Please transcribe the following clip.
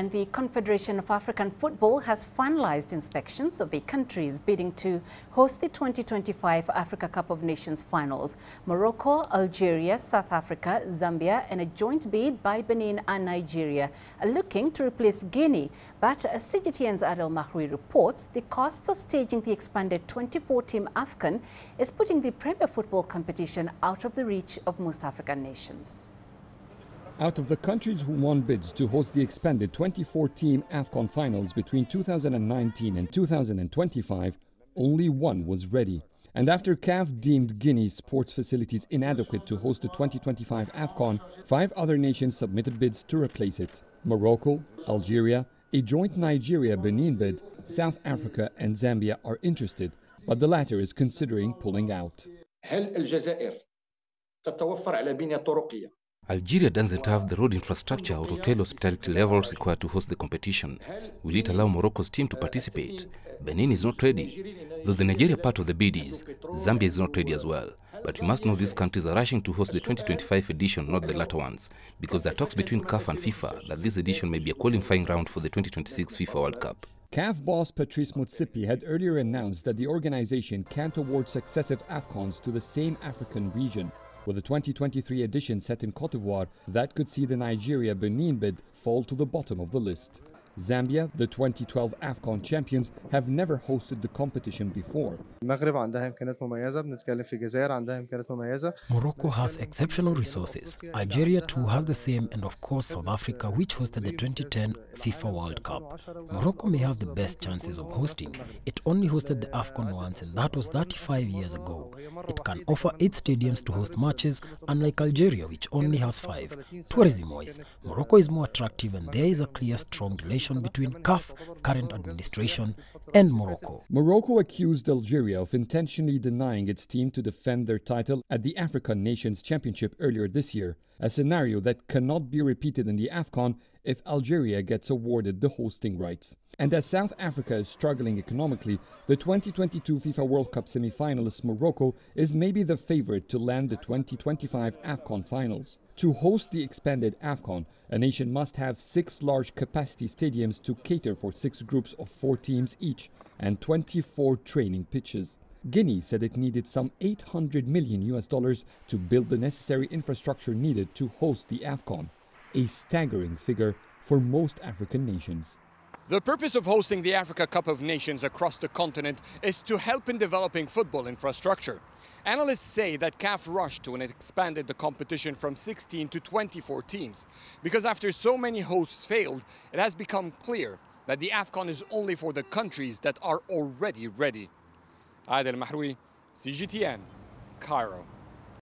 And the Confederation of African Football has finalized inspections of the countries bidding to host the 2025 Africa Cup of Nations finals. Morocco, Algeria, South Africa, Zambia and a joint bid by Benin and Nigeria are looking to replace Guinea. But as CGTN's Adel Mahri reports, the costs of staging the expanded 24-team AFCON is putting the Premier Football competition out of the reach of most African nations. Out of the countries who won bids to host the expanded 24-team AFCON finals between 2019 and 2025, only one was ready. And after CAF deemed Guinea's sports facilities inadequate to host the 2025 AFCON, five other nations submitted bids to replace it. Morocco, Algeria, a joint Nigeria-Benin bid, South Africa and Zambia are interested, but the latter is considering pulling out. هل الجزائر تتوفر على بنية طرقية Algeria doesn't have the road infrastructure or hotel hospitality levels required to host the competition. Will it allow Morocco's team to participate? Benin is not ready. Though the Nigeria part of the bid is, Zambia is not ready as well. But we must know these countries are rushing to host the 2025 edition, not the latter ones, because there are talks between CAF and FIFA that this edition may be a qualifying round for the 2026 FIFA World Cup. CAF boss Patrice Motsepe had earlier announced that the organization can't award successive AFCONs to the same African region. With the 2023 edition set in Cote d'Ivoire, that could see the Nigeria Benin bid fall to the bottom of the list. Zambia, the 2012 AFCON champions, have never hosted the competition before. Morocco has exceptional resources. Algeria too has the same and of course South Africa which hosted the 2010 FIFA World Cup. Morocco may have the best chances of hosting. It only hosted the AFCON once and that was 35 years ago. It can offer 8 stadiums to host matches unlike Algeria which only has 5. Tourism-wise, Morocco is more attractive and there is a clear strong relation between CAF, current administration, and Morocco. Morocco accused Algeria of intentionally denying its team to defend their title at the African Nations Championship earlier this year, a scenario that cannot be repeated in the AFCON if Algeria gets awarded the hosting rights. And as South Africa is struggling economically, the 2022 FIFA World Cup semi-finalist Morocco is maybe the favorite to land the 2025 AFCON finals. To host the expanded AFCON, a nation must have six large capacity stadiums to cater for six groups of four teams each and 24 training pitches. Guinea said it needed some 800 million US dollars to build the necessary infrastructure needed to host the AFCON, a staggering figure for most African nations. The purpose of hosting the Africa Cup of Nations across the continent is to help in developing football infrastructure. Analysts say that CAF rushed when it expanded the competition from 16 to 24 teams, because after so many hosts failed, it has become clear that the AFCON is only for the countries that are already ready. عادل محروي سي جي تي ان كايرو.